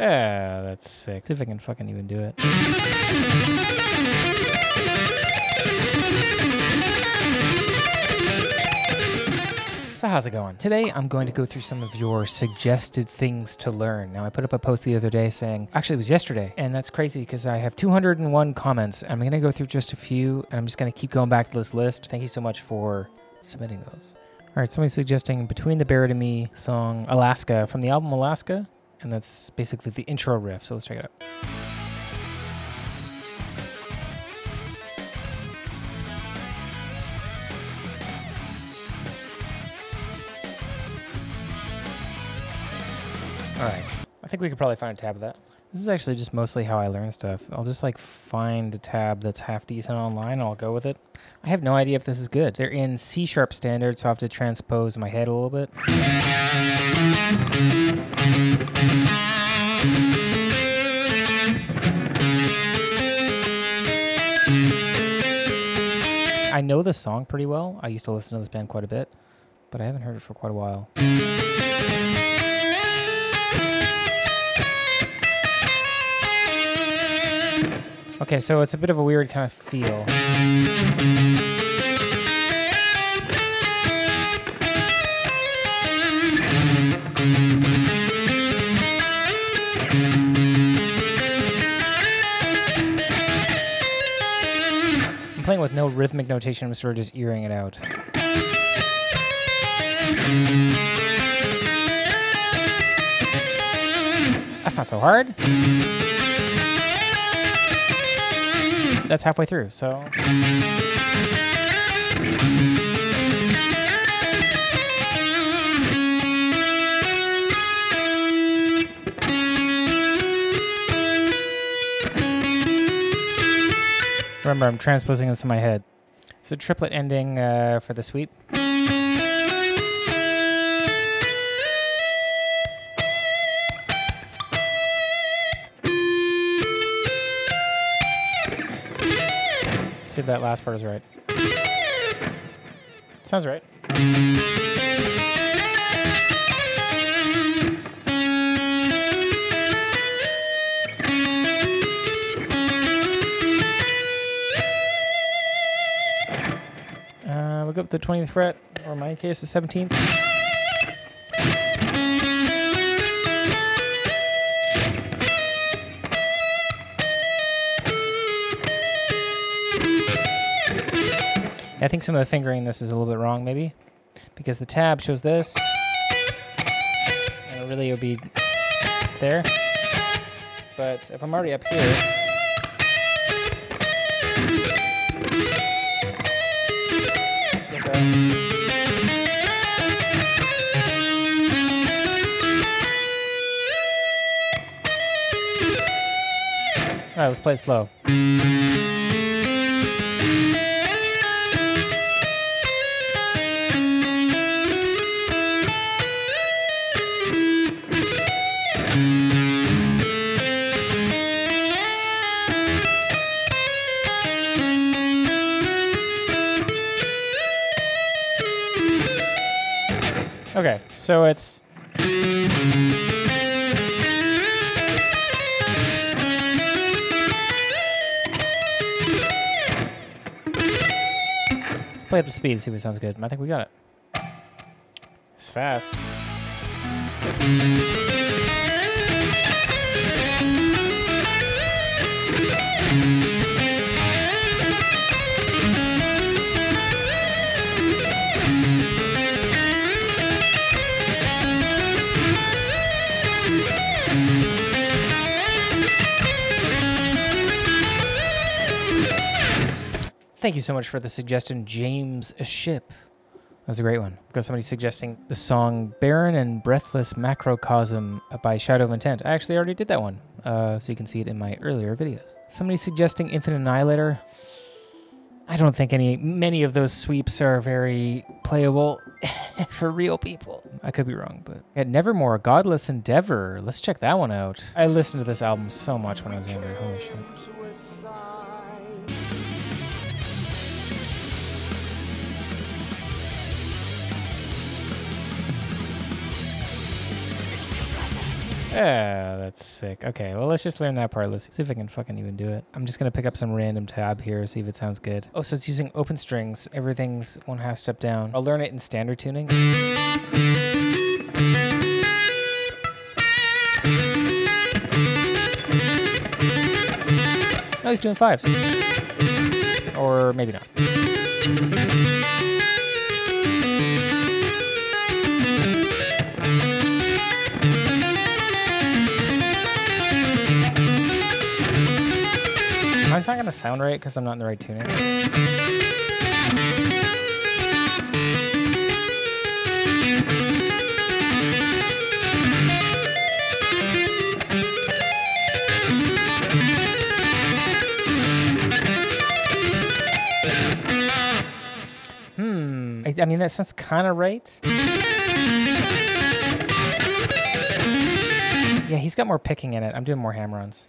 Ah, that's sick. See if I can fucking even do it. So how's it going? Today I'm going to go through some of your suggested things to learn. Now I put up a post the other day saying, actually it was yesterday, and that's crazy because I have 201 comments. I'm going to go through just a few, and I'm just going to keep going back to this list. Thank you so much for submitting those. All right, somebody's suggesting Between the Buried and Me song Alaska from the album Alaska, and that's basically the intro riff. So let's check it out. All right. I think we could probably find a tab of that. This is actually just mostly how I learn stuff. I'll just like find a tab that's half decent online and I'll go with it. I have no idea if this is good. They're in C sharp standard, so I have to transpose my head a little bit. I know the song pretty well. I used to listen to this band quite a bit, but I haven't heard it for quite a while. Okay, so it's a bit of a weird kind of feel. No rhythmic notation, I'm sort of just earing it out. That's not so hard. That's halfway through, so. Remember, I'm transposing this in my head. It's a triplet ending uh, for the sweep. See if that last part is right. Sounds right. We'll go up the 20th fret, or in my case, the 17th. I think some of the fingering this is a little bit wrong, maybe, because the tab shows this, and really it would be there. But if I'm already up here, guess so. All right, let's play slow. Okay, so it's. Let's play up to speed, see if it sounds good. I think we got it. It's fast. Thank you so much for the suggestion, James Ship. That's a great one. We've got somebody suggesting the song Barren and Breathless Macrocosm by Shadow of Intent. I actually already did that one, uh, so you can see it in my earlier videos. Somebody suggesting Infant Annihilator. I don't think any many of those sweeps are very playable for real people. I could be wrong, but at Nevermore, Godless Endeavor. Let's check that one out. I listened to this album so much when I was younger. Holy shit. Yeah, that's sick. Okay, well, let's just learn that part. Let's see if I can fucking even do it. I'm just going to pick up some random tab here, see if it sounds good. Oh, so it's using open strings. Everything's one half step down. I'll learn it in standard tuning. Oh, he's doing fives. Or maybe not. Mine's not gonna sound right because I'm not in the right tuning. Hmm. I, I mean, that sounds kind of right. Yeah, he's got more picking in it. I'm doing more hammer-ons.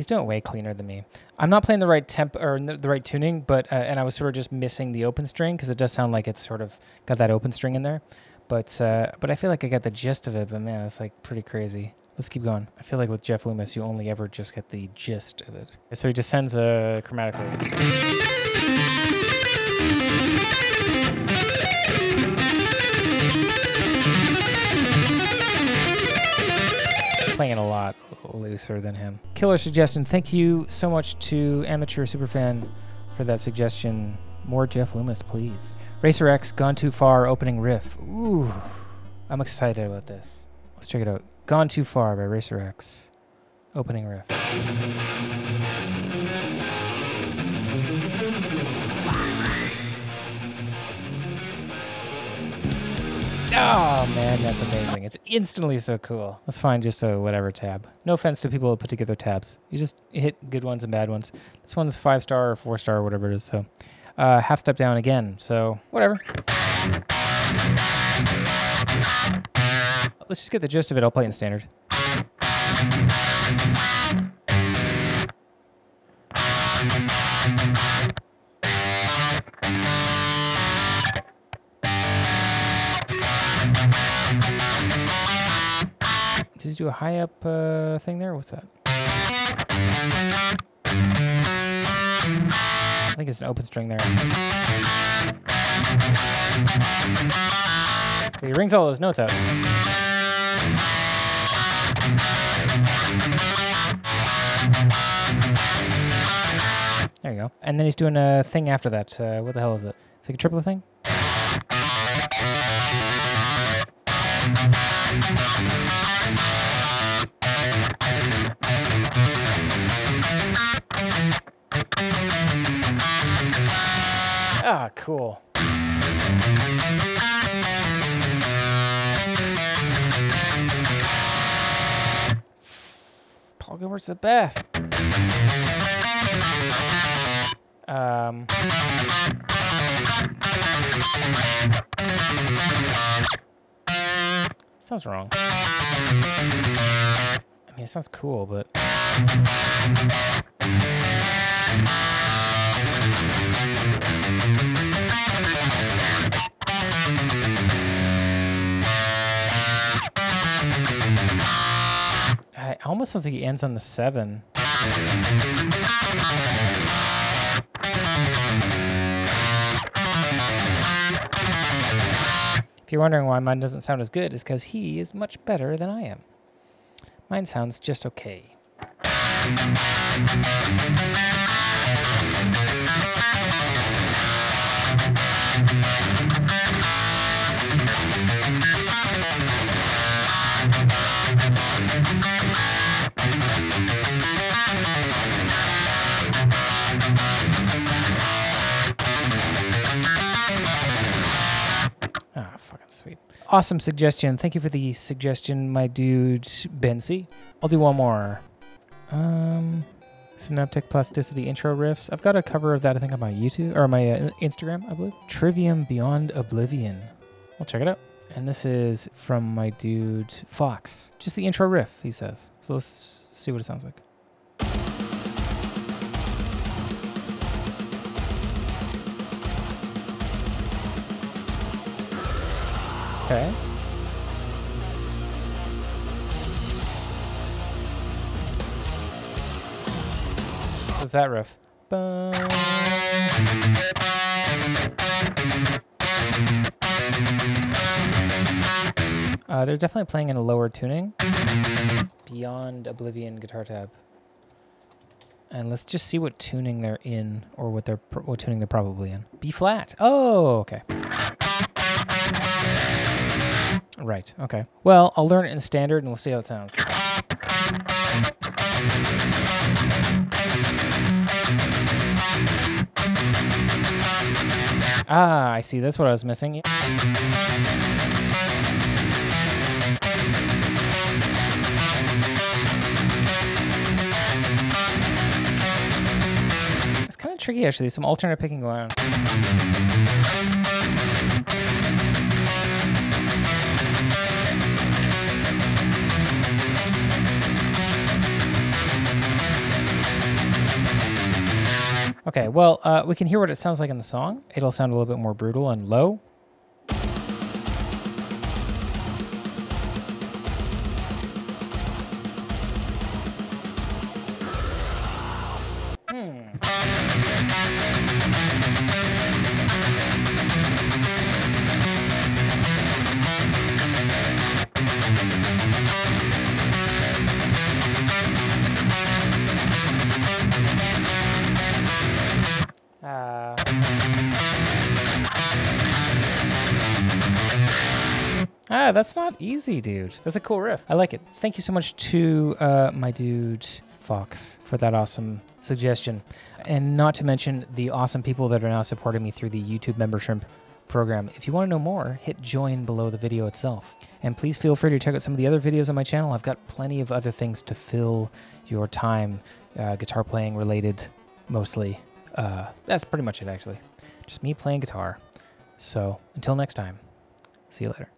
He's doing way cleaner than me. I'm not playing the right temp or the right tuning, but uh, and I was sort of just missing the open string because it does sound like it's sort of got that open string in there. But uh, but I feel like I got the gist of it. But man, it's like pretty crazy. Let's keep going. I feel like with Jeff Loomis, you only ever just get the gist of it. So he descends uh, chromatically. Playing a lot looser than him. Killer suggestion. Thank you so much to Amateur Superfan for that suggestion. More Jeff Loomis, please. Racer X, Gone Too Far, opening riff. Ooh, I'm excited about this. Let's check it out. Gone Too Far by Racer X, opening riff. Oh man, that's amazing. It's instantly so cool. Let's find just a whatever tab. No offense to people who put together tabs. You just hit good ones and bad ones. This one's five star or four star or whatever it is. So uh, half step down again. So whatever. Let's just get the gist of it. I'll play in standard. Do a high up uh, thing there? What's that? I think it's an open string there. He rings all those notes out. There you go. And then he's doing a thing after that. Uh, what the hell is it? It's like a triplet thing? Ah, cool. Paul Gilbert's the best. Um, sounds wrong. I mean, it sounds cool, but. Almost sounds like he ends on the seven. If you're wondering why mine doesn't sound as good, it's because he is much better than I am. Mine sounds just okay. Awesome suggestion. Thank you for the suggestion, my dude Benzi. I'll do one more. Um, Synaptic Plasticity intro riffs. I've got a cover of that, I think, on my YouTube or my uh, Instagram, I believe. Trivium Beyond Oblivion. I'll check it out. And this is from my dude Fox. Just the intro riff, he says. So let's see what it sounds like. Okay. What's that riff? Uh, they're definitely playing in a lower tuning. Beyond Oblivion guitar tab. And let's just see what tuning they're in, or what they're what tuning they're probably in. B flat. Oh, okay. Right. Okay. Well, I'll learn it in standard, and we'll see how it sounds. Ah, I see. That's what I was missing. It's kind of tricky, actually. Some alternate picking going on. Okay, well, uh, we can hear what it sounds like in the song. It'll sound a little bit more brutal and low. Ah, that's not easy, dude. That's a cool riff. I like it. Thank you so much to uh, my dude Fox for that awesome suggestion. And not to mention the awesome people that are now supporting me through the YouTube membership program. If you want to know more, hit join below the video itself. And please feel free to check out some of the other videos on my channel. I've got plenty of other things to fill your time, uh, guitar playing related mostly. Uh, that's pretty much it, actually. Just me playing guitar. So until next time, see you later.